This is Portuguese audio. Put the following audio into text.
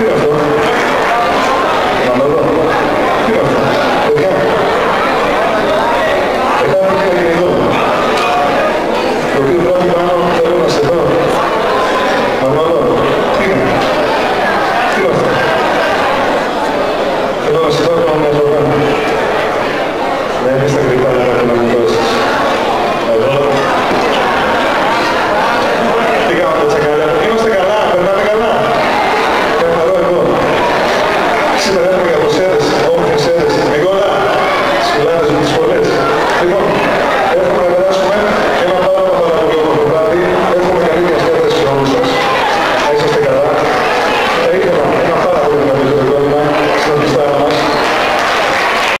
Obrigado.